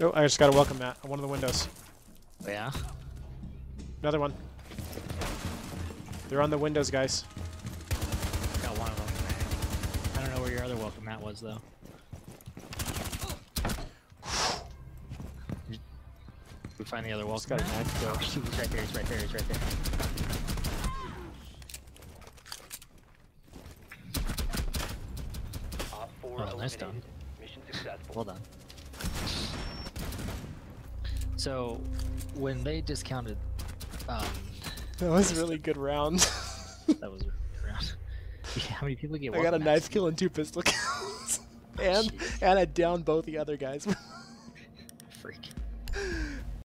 Oh, I just got a welcome mat on one of the windows. Oh, yeah. Another one. They're on the windows, guys. Got one of them. I don't know where your other welcome mat was though. We find the other welcome mat? go. He's right there. He's right there. He's right there. Op 4 Oh, nice eliminated. done. Mission successful. Well done. So, when they discounted, um, That was a really good round. that was around. Yeah, how many people get? I got a welcome knife kill and two pistol kills. and Jeez. and I downed both the other guys. Freak.